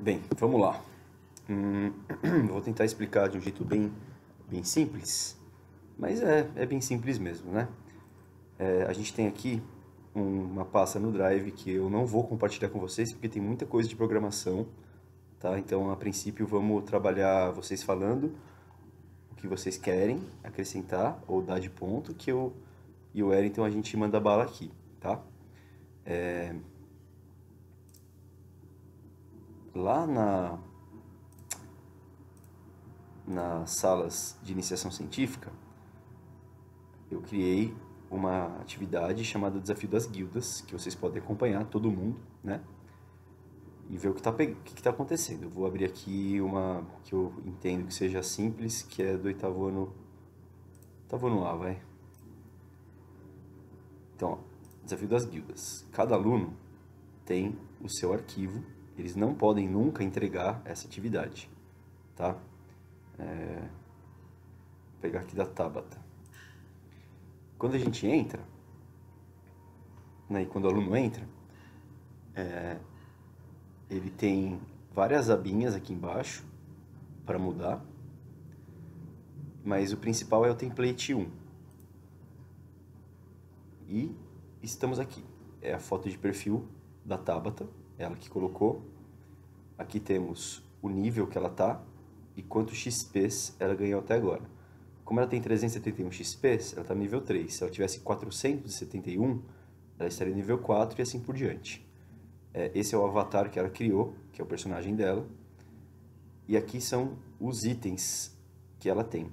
Bem, vamos lá. Hum, vou tentar explicar de um jeito bem, bem simples, mas é, é bem simples mesmo, né? É, a gente tem aqui uma pasta no Drive que eu não vou compartilhar com vocês porque tem muita coisa de programação, tá? Então, a princípio, vamos trabalhar vocês falando o que vocês querem acrescentar ou dar de ponto que eu e o Wellington a gente manda bala aqui, tá? É... Lá na nas salas de iniciação científica, eu criei uma atividade chamada Desafio das Guildas, que vocês podem acompanhar, todo mundo, né? E ver o que está que tá acontecendo. Eu vou abrir aqui uma que eu entendo que seja simples, que é do oitavo ano. Oitavo ano A, vai. Então, ó, Desafio das Guildas. Cada aluno tem o seu arquivo, eles não podem nunca entregar essa atividade, tá? É... Vou pegar aqui da Tabata. Quando a gente entra, né, e quando o aluno entra, é, ele tem várias abinhas aqui embaixo para mudar, mas o principal é o template 1. E estamos aqui. É a foto de perfil da Tabata, ela que colocou. Aqui temos o nível que ela tá e quantos XPs ela ganhou até agora. Como ela tem 371 XP, ela está no nível 3. Se ela tivesse 471, ela estaria no nível 4 e assim por diante. É, esse é o avatar que ela criou, que é o personagem dela. E aqui são os itens que ela tem.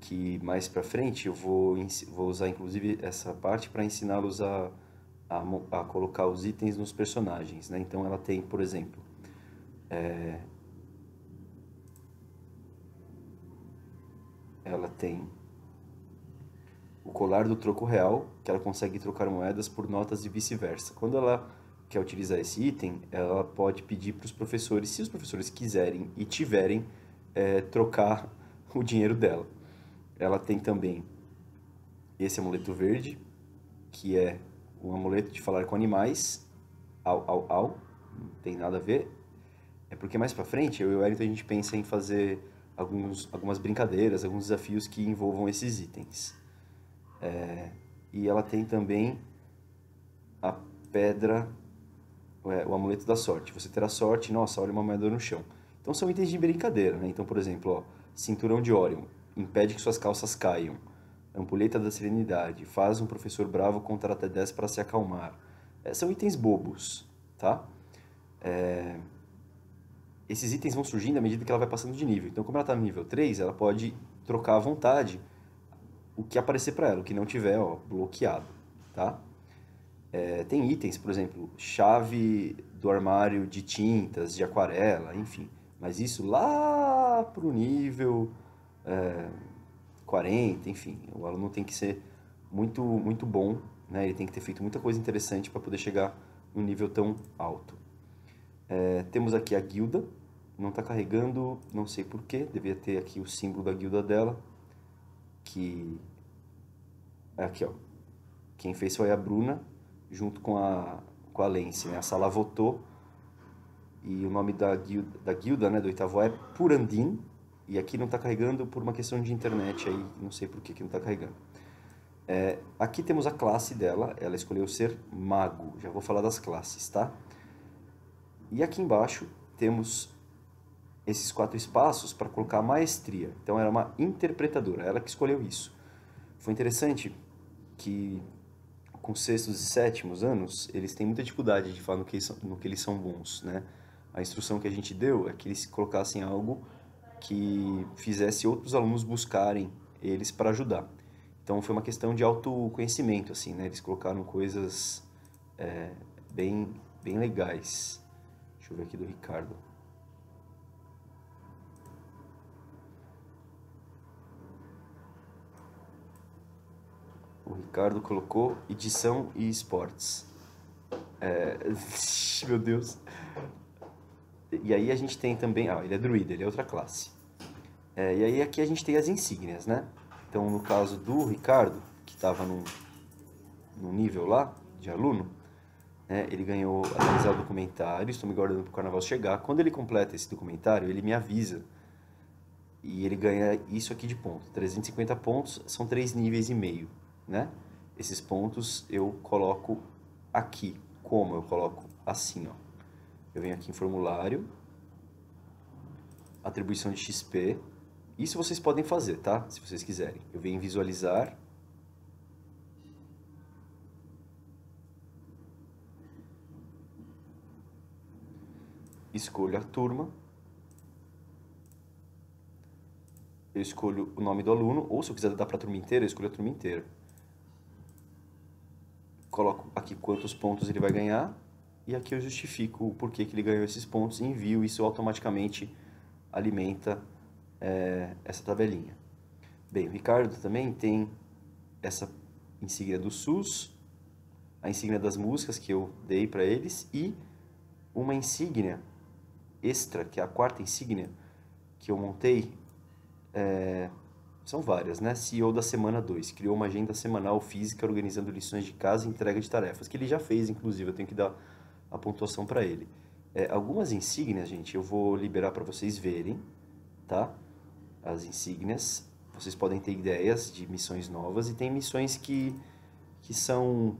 Que mais pra frente eu vou, vou usar inclusive essa parte para ensiná-los a, a, a, colocar os itens nos personagens. Né? Então ela tem, por exemplo, é, ela tem o colar do troco real, que ela consegue trocar moedas por notas e vice-versa. Quando ela quer utilizar esse item, ela pode pedir para os professores, se os professores quiserem e tiverem, é, trocar o dinheiro dela. Ela tem também esse amuleto verde, que é um amuleto de falar com animais, au, au, au, não tem nada a ver. É porque mais para frente, eu e o Wellington, a gente pensa em fazer alguns, algumas brincadeiras, alguns desafios que envolvam esses itens. É, e ela tem também a pedra, é, o amuleto da sorte. Você terá sorte, nossa, olha uma moeda no chão. Então são itens de brincadeira, né? Então, por exemplo, ó, cinturão de Orion, impede que suas calças caiam. Ampulheta da serenidade, faz um professor bravo contra até 10 para se acalmar. É, são itens bobos, tá? É, esses itens vão surgindo à medida que ela vai passando de nível. Então, como ela está no nível 3, ela pode trocar à vontade o que aparecer para ela, o que não tiver ó, bloqueado, tá? É, tem itens, por exemplo, chave do armário de tintas, de aquarela, enfim. Mas isso lá para o nível é, 40, enfim. O aluno tem que ser muito, muito bom, né? ele tem que ter feito muita coisa interessante para poder chegar num nível tão alto. É, temos aqui a guilda, não está carregando, não sei porquê, devia ter aqui o símbolo da guilda dela, que é aqui ó, quem fez foi a Bruna, junto com a, com a Lence, né? a sala votou, e o nome da guilda, da guilda né, do oitavo é Purandim, e aqui não está carregando por uma questão de internet, aí não sei por que, que não está carregando. É, aqui temos a classe dela, ela escolheu ser mago, já vou falar das classes, tá? E aqui embaixo temos esses quatro espaços para colocar maestria. Então era uma interpretadora, ela que escolheu isso. Foi interessante que com sextos e sétimos anos, eles têm muita dificuldade de falar no que, no que eles são bons, né? A instrução que a gente deu é que eles colocassem algo que fizesse outros alunos buscarem eles para ajudar. Então foi uma questão de autoconhecimento, assim, né? Eles colocaram coisas é, bem, bem legais. Deixa eu ver aqui do Ricardo. O Ricardo colocou edição e esportes. É... Meu Deus. E aí a gente tem também... Ah, ele é druida, ele é outra classe. É, e aí aqui a gente tem as insígnias, né? Então, no caso do Ricardo, que estava no, no nível lá de aluno, né, ele ganhou analisar o documentário, estou me guardando para o carnaval chegar. Quando ele completa esse documentário, ele me avisa. E ele ganha isso aqui de ponto. 350 pontos são três níveis e meio, né? Esses pontos eu coloco aqui. Como? Eu coloco assim, ó. Eu venho aqui em formulário, atribuição de XP. Isso vocês podem fazer, tá? Se vocês quiserem. Eu venho em visualizar, escolho a turma, eu escolho o nome do aluno, ou se eu quiser dar para a turma inteira, eu escolho a turma inteira. Coloco aqui quantos pontos ele vai ganhar, e aqui eu justifico o porquê que ele ganhou esses pontos e envio, isso automaticamente alimenta é, essa tabelinha. Bem, o Ricardo também tem essa insígnia do SUS, a insígnia das músicas que eu dei para eles e uma insígnia extra, que é a quarta insígnia que eu montei, é, são várias, né? CEO da semana 2, criou uma agenda semanal física organizando lições de casa e entrega de tarefas, que ele já fez, inclusive, eu tenho que dar a pontuação para ele. É, algumas insígnias, gente, eu vou liberar para vocês verem, tá? As insígnias, vocês podem ter ideias de missões novas e tem missões que, que são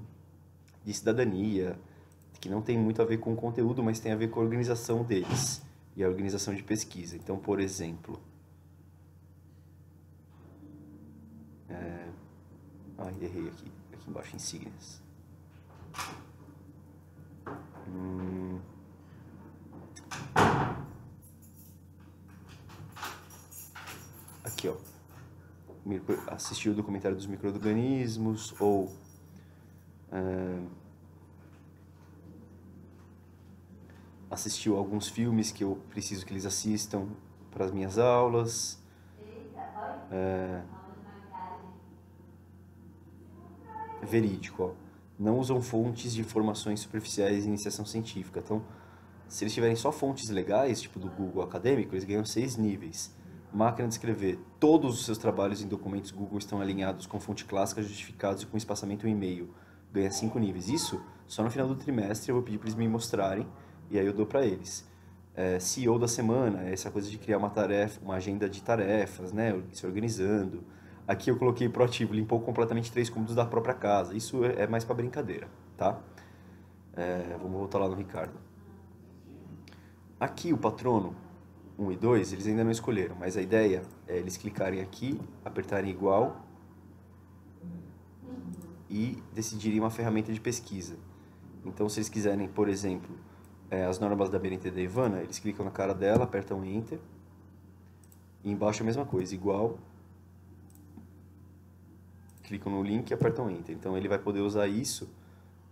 de cidadania, que não tem muito a ver com o conteúdo, mas tem a ver com a organização deles e a organização de pesquisa. Então, por exemplo, é... ah, errei aqui, aqui embaixo, insígnias. Hum... Aqui, ó. Assistir o documentário dos microorganismos ou é assistiu alguns filmes que eu preciso que eles assistam para as minhas aulas. É... Verídico, ó. Não usam fontes de informações superficiais de iniciação científica. Então, se eles tiverem só fontes legais, tipo do Google Acadêmico, eles ganham seis níveis. Máquina de escrever. Todos os seus trabalhos em documentos Google estão alinhados com fonte clássica, justificados e com espaçamento em e-mail. Ganha cinco níveis. Isso, só no final do trimestre eu vou pedir para eles me mostrarem e aí eu dou para eles. É, CEO da semana, essa coisa de criar uma tarefa, uma agenda de tarefas, né, se organizando. Aqui eu coloquei proativo, limpou completamente três cômodos da própria casa. Isso é, é mais para brincadeira, tá? É, vamos voltar lá no Ricardo. Aqui o patrono 1 e 2, eles ainda não escolheram, mas a ideia é eles clicarem aqui, apertarem igual e decidirem uma ferramenta de pesquisa. Então, se eles quiserem, por exemplo, é, as normas da BNT da Ivana, eles clicam na cara dela, apertam Enter. E embaixo a mesma coisa, igual. Clicam no link e apertam Enter. Então ele vai poder usar isso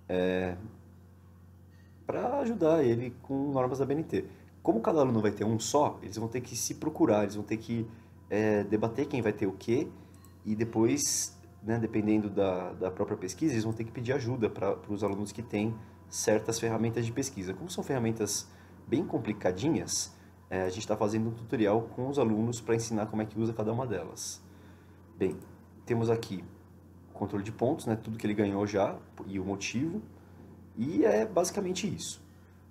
é, para ajudar ele com normas da BNT. Como cada aluno vai ter um só, eles vão ter que se procurar, eles vão ter que é, debater quem vai ter o quê e depois, né, dependendo da, da própria pesquisa, eles vão ter que pedir ajuda para os alunos que têm certas ferramentas de pesquisa. Como são ferramentas bem complicadinhas, é, a gente está fazendo um tutorial com os alunos para ensinar como é que usa cada uma delas. Bem, temos aqui controle de pontos, né, tudo que ele ganhou já e o motivo, e é basicamente isso.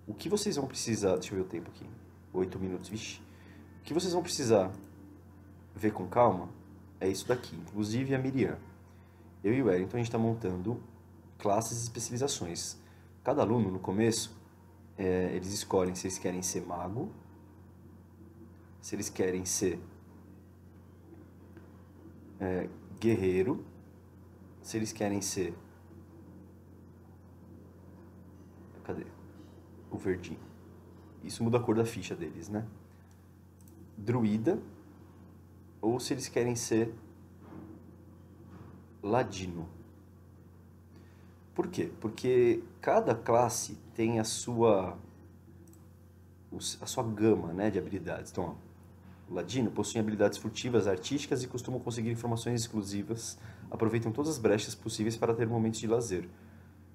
O que vocês vão precisar, deixa eu ver o tempo aqui, 8 minutos, vixe. O que vocês vão precisar ver com calma é isso daqui, inclusive a Miriam. Eu e o Wellington, a gente está montando classes e especializações. Cada aluno, no começo, é, eles escolhem se eles querem ser mago, se eles querem ser é, guerreiro, se eles querem ser. Cadê? O verdinho. Isso muda a cor da ficha deles, né? Druida, ou se eles querem ser ladino. Por quê? Porque cada classe tem a sua a sua gama né, de habilidades. Então, ó, o Ladino possui habilidades furtivas, artísticas e costumam conseguir informações exclusivas, aproveitam todas as brechas possíveis para ter momentos de lazer,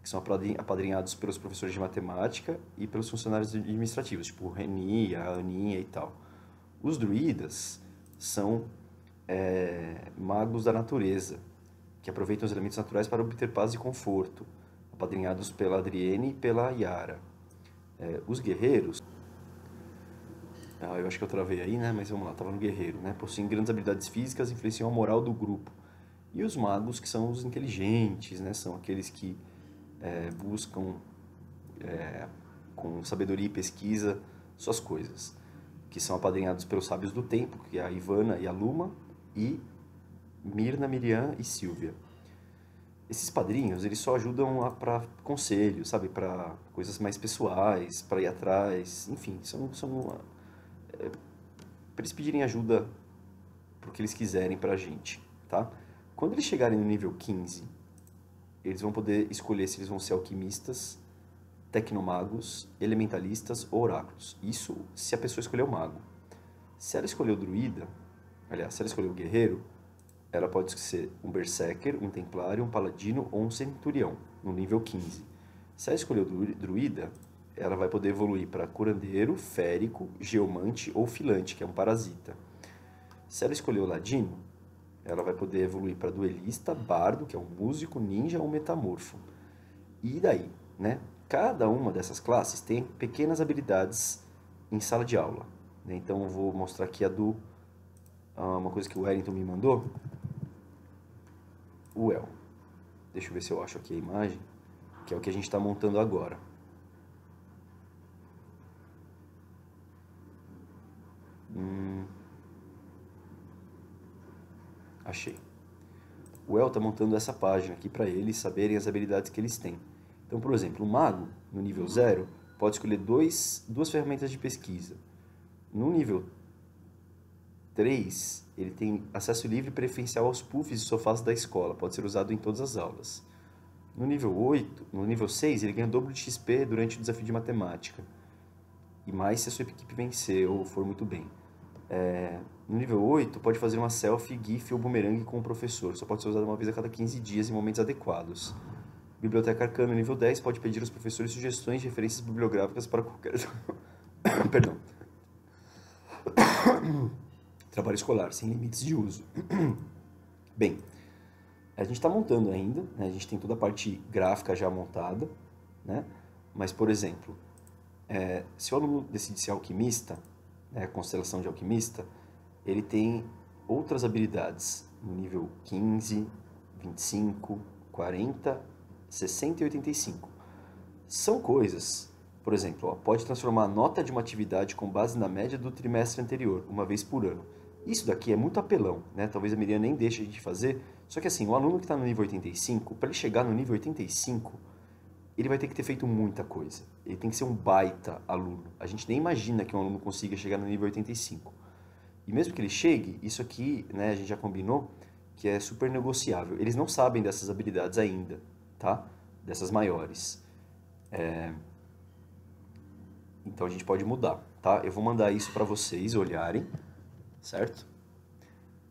que são apadrinhados pelos professores de matemática e pelos funcionários administrativos, tipo o Reni, a Aninha e tal. Os druidas são é, magos da natureza, que aproveitam os elementos naturais para obter paz e conforto. apadrinhados pela Adriene e pela Yara. É, os guerreiros, ah, eu acho que eu travei aí, né? Mas vamos lá, tava no guerreiro, né? Possuem grandes habilidades físicas, influenciam a moral do grupo. E os magos, que são os inteligentes, né? São aqueles que é, buscam é, com sabedoria e pesquisa suas coisas, que são apadrinhados pelos sábios do tempo, que é a Ivana e a Luma, e Mirna, Miriam e Silvia. Esses padrinhos, eles só ajudam para conselhos, sabe, para coisas mais pessoais, para ir atrás, enfim, são, são é, para eles pedirem ajuda pro que eles quiserem pra gente, tá? Quando eles chegarem no nível 15, eles vão poder escolher se eles vão ser alquimistas, tecnomagos, elementalistas ou oráculos. Isso se a pessoa escolher o mago. Se ela escolher o druida, aliás, se ela escolher o guerreiro, ela pode ser um berserker, um templário, um paladino ou um centurião, no nível 15. Se ela escolher o druida, ela vai poder evoluir para curandeiro, férico, geomante ou filante, que é um parasita. Se ela escolher o ladino, ela vai poder evoluir para duelista, bardo, que é um músico, ninja ou metamorfo. E daí, né? Cada uma dessas classes tem pequenas habilidades em sala de aula. Né? Então eu vou mostrar aqui a do ah, uma coisa que o Wellington me mandou. O El. Deixa eu ver se eu acho aqui a imagem, que é o que a gente está montando agora. Achei. O El está montando essa página aqui para eles saberem as habilidades que eles têm. Então, por exemplo, o mago, no nível 0, pode escolher dois, duas ferramentas de pesquisa. No nível 3, ele tem acesso livre preferencial aos puffs e sofás da escola, pode ser usado em todas as aulas. No nível 8, no nível 6, ele ganha dobro de XP durante o desafio de matemática. E mais se a sua equipe vencer ou for muito bem. É, no nível 8, pode fazer uma selfie, GIF ou boomerang com o professor. Só pode ser usado uma vez a cada 15 dias em momentos adequados. Biblioteca Arcana, nível 10, pode pedir aos professores sugestões de referências bibliográficas para qualquer... Perdão. Trabalho escolar, sem limites de uso. Bem, a gente está montando ainda, né? a gente tem toda a parte gráfica já montada, né? mas, por exemplo, é, se o aluno decide ser alquimista, né, constelação de alquimista, ele tem outras habilidades no nível 15, 25, 40, 60 e 85. São coisas, por exemplo, ó, pode transformar a nota de uma atividade com base na média do trimestre anterior, uma vez por ano. Isso daqui é muito apelão, né? Talvez a Miriam nem deixe a gente fazer. Só que assim, o aluno que está no nível 85, para ele chegar no nível 85, ele vai ter que ter feito muita coisa. Ele tem que ser um baita aluno. A gente nem imagina que um aluno consiga chegar no nível 85. E mesmo que ele chegue, isso aqui, né, a gente já combinou que é super negociável. Eles não sabem dessas habilidades ainda, tá? Dessas maiores. É... Então a gente pode mudar, tá? Eu vou mandar isso para vocês olharem, certo?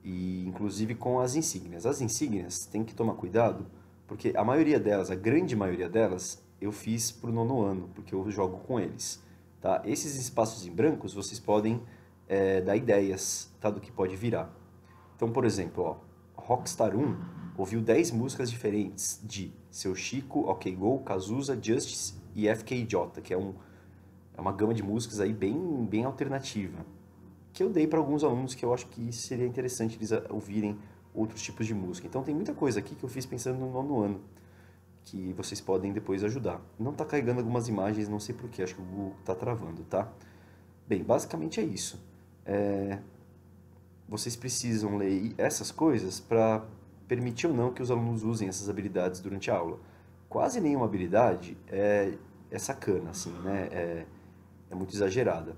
E inclusive com as insígnias. As insígnias tem que tomar cuidado porque a maioria delas, a grande maioria delas, eu fiz para o nono ano, porque eu jogo com eles. Tá? Esses espaços em brancos, vocês podem é, dar ideias tá, do que pode virar. Então, por exemplo, ó, Rockstar 1 ouviu 10 músicas diferentes de Seu Chico, OK Go, Cazuza, Justice e FKJ, que é, um, é uma gama de músicas aí bem, bem alternativa, que eu dei para alguns alunos que eu acho que seria interessante eles ouvirem outros tipos de música. Então tem muita coisa aqui que eu fiz pensando no nono ano, que vocês podem depois ajudar. Não está carregando algumas imagens, não sei porquê, acho que o Google está travando, tá? Bem, basicamente é isso. É... Vocês precisam ler essas coisas para permitir ou não que os alunos usem essas habilidades durante a aula. Quase nenhuma habilidade é, é sacana, assim, né? É, é muito exagerada.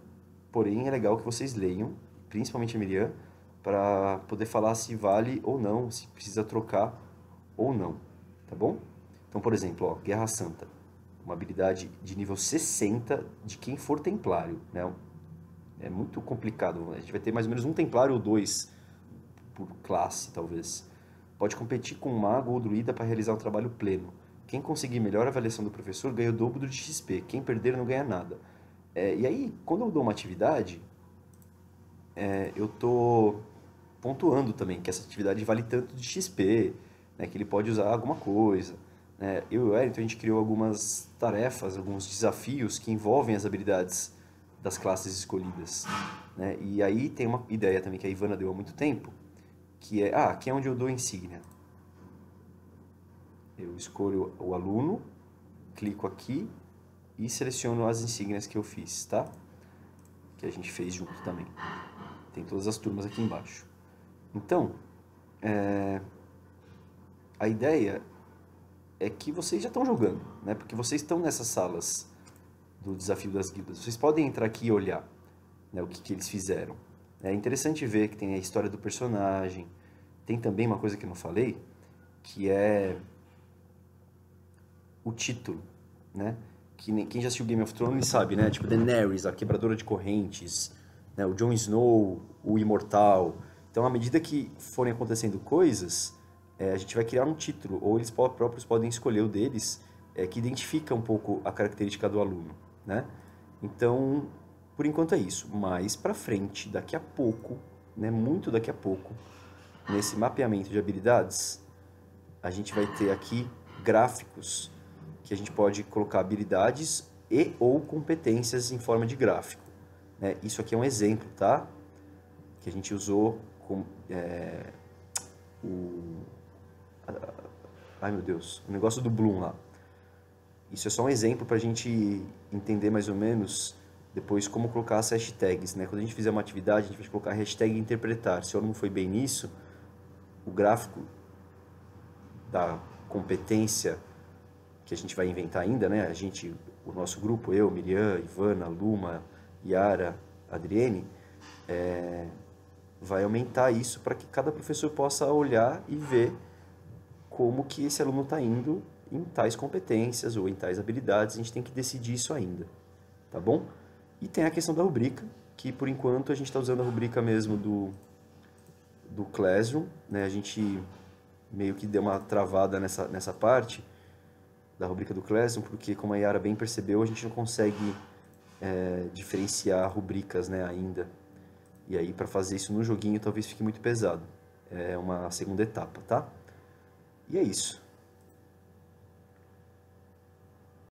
Porém, é legal que vocês leiam, principalmente a Miriam, para poder falar se vale ou não, se precisa trocar ou não, tá bom? Então, por exemplo, ó, Guerra Santa, uma habilidade de nível 60 de quem for templário, né? É muito complicado, a gente vai ter mais ou menos um templário ou dois por classe, talvez. Pode competir com um mago ou druida para realizar um trabalho pleno. Quem conseguir melhor avaliação do professor ganha o dobro de XP, quem perder não ganha nada. É, e aí, quando eu dou uma atividade, é, eu tô pontuando também que essa atividade vale tanto de XP, né, que ele pode usar alguma coisa. É, eu e o Wellington, a gente criou algumas tarefas, alguns desafios que envolvem as habilidades das classes escolhidas. Né? E aí tem uma ideia também que a Ivana deu há muito tempo, que é, ah, aqui é onde eu dou insígnia. Eu escolho o aluno, clico aqui e seleciono as insígnias que eu fiz, tá? Que a gente fez junto também. Tem todas as turmas aqui embaixo. Então, é, a ideia é que vocês já estão jogando, né? Porque vocês estão nessas salas do desafio das guildas. Vocês podem entrar aqui e olhar né, o que, que eles fizeram. É interessante ver que tem a história do personagem. Tem também uma coisa que eu não falei, que é o título, né? Que quem já assistiu Game of Thrones sabe, né? Tipo Daenerys, a quebradora de correntes, né? o Jon Snow, o imortal. Então, à medida que forem acontecendo coisas, é, a gente vai criar um título, ou eles próprios podem escolher o deles, é, que identifica um pouco a característica do aluno, né? Então, por enquanto é isso. Mais para frente, daqui a pouco, né, muito daqui a pouco, nesse mapeamento de habilidades, a gente vai ter aqui gráficos que a gente pode colocar habilidades e ou competências em forma de gráfico. Né? Isso aqui é um exemplo, tá? Que a gente usou com é, o ai meu Deus, o negócio do Bloom lá. Isso é só um exemplo para a gente entender mais ou menos depois como colocar as hashtags, né? Quando a gente fizer uma atividade, a gente vai colocar a hashtag interpretar. Se o aluno foi bem nisso, o gráfico da competência que a gente vai inventar ainda, né? A gente, o nosso grupo, eu, Miriam, Ivana, Luma, Yara, Adriene, é, vai aumentar isso para que cada professor possa olhar e ver como que esse aluno está indo em tais competências ou em tais habilidades, a gente tem que decidir isso ainda, tá bom? E tem a questão da rubrica, que por enquanto a gente está usando a rubrica mesmo do, do Classroom, né? A gente meio que deu uma travada nessa, nessa parte da rubrica do Classroom, porque como a Yara bem percebeu, a gente não consegue é, diferenciar rubricas né, ainda. E aí para fazer isso no joguinho talvez fique muito pesado. É uma segunda etapa, tá? E é isso.